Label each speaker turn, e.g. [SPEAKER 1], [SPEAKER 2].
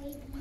[SPEAKER 1] Bye.